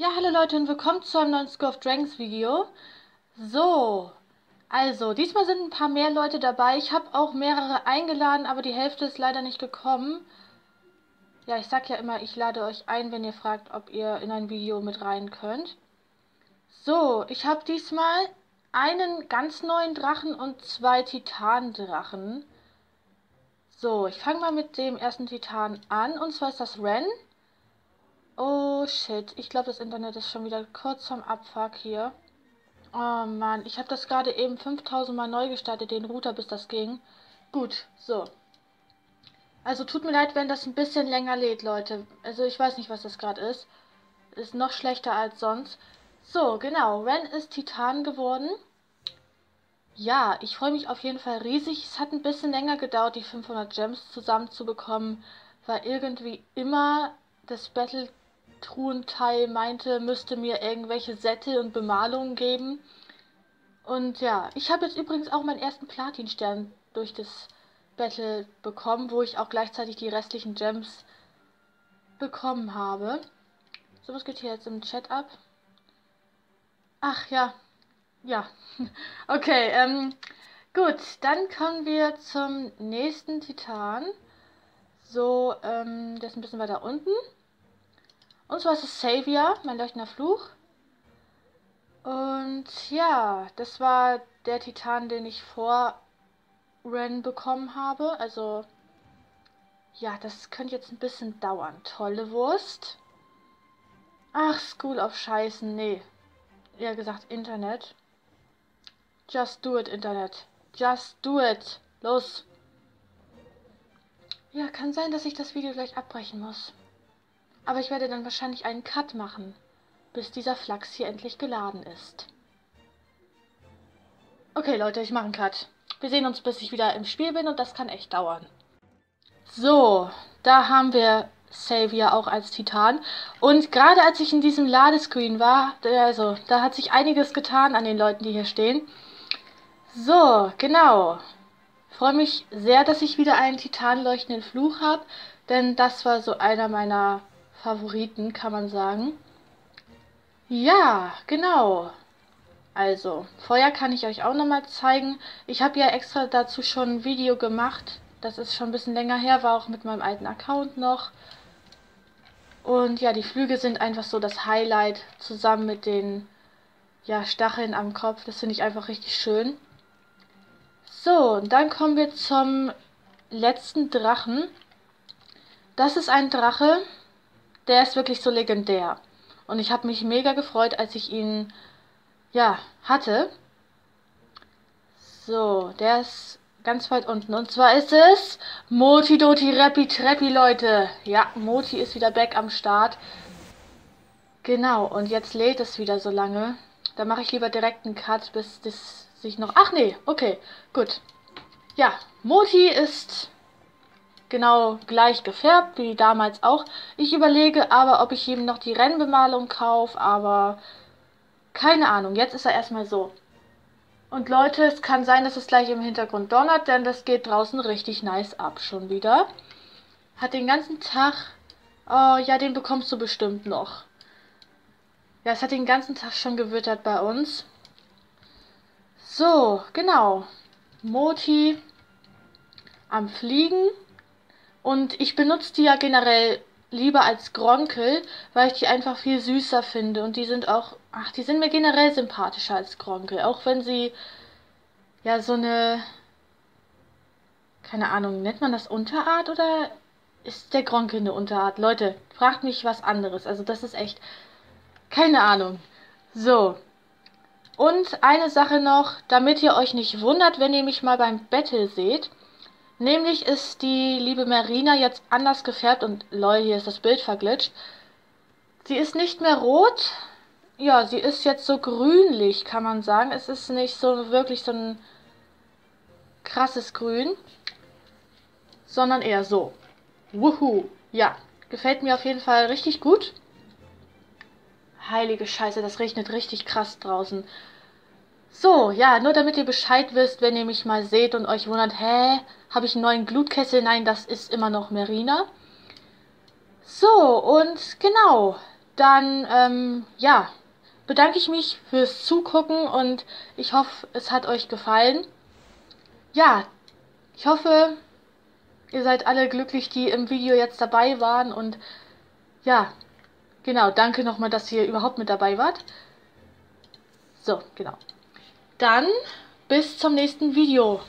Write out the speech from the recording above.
Ja, hallo Leute und willkommen zu einem neuen School of Dragons Video. So, also, diesmal sind ein paar mehr Leute dabei. Ich habe auch mehrere eingeladen, aber die Hälfte ist leider nicht gekommen. Ja, ich sag ja immer, ich lade euch ein, wenn ihr fragt, ob ihr in ein Video mit rein könnt. So, ich habe diesmal einen ganz neuen Drachen und zwei Titandrachen. So, ich fange mal mit dem ersten Titan an. Und zwar ist das Ren. Oh shit, ich glaube, das Internet ist schon wieder kurz vom Abfuck hier. Oh Mann, ich habe das gerade eben 5000 Mal neu gestartet, den Router, bis das ging. Gut, so. Also tut mir leid, wenn das ein bisschen länger lädt, Leute. Also ich weiß nicht, was das gerade ist. Ist noch schlechter als sonst. So, genau. Ren ist Titan geworden. Ja, ich freue mich auf jeden Fall riesig. Es hat ein bisschen länger gedauert, die 500 Gems zusammenzubekommen, weil irgendwie immer das Battle Truhenteil meinte, müsste mir irgendwelche Sättel und Bemalungen geben. Und ja, ich habe jetzt übrigens auch meinen ersten Platinstern durch das Battle bekommen, wo ich auch gleichzeitig die restlichen Gems bekommen habe. So, was geht hier jetzt im Chat ab? Ach ja, ja. Okay, ähm, gut, dann kommen wir zum nächsten Titan. So, ähm, der ist ein bisschen weiter unten. Und zwar ist es Savior, mein leuchtender Fluch. Und ja, das war der Titan, den ich vor Ren bekommen habe. Also, ja, das könnte jetzt ein bisschen dauern. Tolle Wurst. Ach, School of Scheißen, nee. Eher gesagt Internet. Just do it, Internet. Just do it. Los. Ja, kann sein, dass ich das Video gleich abbrechen muss. Aber ich werde dann wahrscheinlich einen Cut machen, bis dieser Flachs hier endlich geladen ist. Okay, Leute, ich mache einen Cut. Wir sehen uns, bis ich wieder im Spiel bin und das kann echt dauern. So, da haben wir Savior auch als Titan. Und gerade als ich in diesem Ladescreen war, also da hat sich einiges getan an den Leuten, die hier stehen. So, genau. Freue mich sehr, dass ich wieder einen titanleuchtenden Fluch habe, denn das war so einer meiner Favoriten, kann man sagen. Ja, genau. Also, Feuer kann ich euch auch nochmal zeigen. Ich habe ja extra dazu schon ein Video gemacht. Das ist schon ein bisschen länger her, war auch mit meinem alten Account noch. Und ja, die Flügel sind einfach so das Highlight zusammen mit den ja, Stacheln am Kopf. Das finde ich einfach richtig schön. So, und dann kommen wir zum letzten Drachen. Das ist ein Drache, der ist wirklich so legendär. Und ich habe mich mega gefreut, als ich ihn, ja, hatte. So, der ist ganz weit unten. Und zwar ist es Moti Doti Rappi Treppi, Leute. Ja, Moti ist wieder back am Start. Genau, und jetzt lädt es wieder so lange. Da mache ich lieber direkt einen Cut, bis das sich noch... Ach nee, okay, gut. Ja, Moti ist genau gleich gefärbt wie damals auch. Ich überlege aber, ob ich ihm noch die Rennbemalung kaufe, aber keine Ahnung. Jetzt ist er erstmal so. Und Leute, es kann sein, dass es gleich im Hintergrund donnert, denn das geht draußen richtig nice ab schon wieder. Hat den ganzen Tag... Oh, ja, den bekommst du bestimmt noch. Ja, es hat den ganzen Tag schon gewittert bei uns. So, genau. Moti am Fliegen. Und ich benutze die ja generell lieber als Gronkel, weil ich die einfach viel süßer finde. Und die sind auch, ach, die sind mir generell sympathischer als Gronkel. Auch wenn sie ja so eine, keine Ahnung, nennt man das Unterart oder ist der Gronkel eine Unterart? Leute, fragt mich was anderes. Also das ist echt, keine Ahnung. So. Und eine Sache noch, damit ihr euch nicht wundert, wenn ihr mich mal beim Battle seht. Nämlich ist die liebe Marina jetzt anders gefärbt und lol, hier ist das Bild verglitscht. Sie ist nicht mehr rot. Ja, sie ist jetzt so grünlich, kann man sagen. Es ist nicht so wirklich so ein krasses Grün, sondern eher so. Wuhu. Ja, gefällt mir auf jeden Fall richtig gut. Heilige Scheiße, das regnet richtig krass draußen. So, ja, nur damit ihr Bescheid wisst, wenn ihr mich mal seht und euch wundert, hä, habe ich einen neuen Glutkessel? Nein, das ist immer noch Merina. So, und genau, dann, ähm, ja, bedanke ich mich fürs Zugucken und ich hoffe, es hat euch gefallen. Ja, ich hoffe, ihr seid alle glücklich, die im Video jetzt dabei waren und ja, genau, danke nochmal, dass ihr überhaupt mit dabei wart. So, genau. Dann bis zum nächsten Video.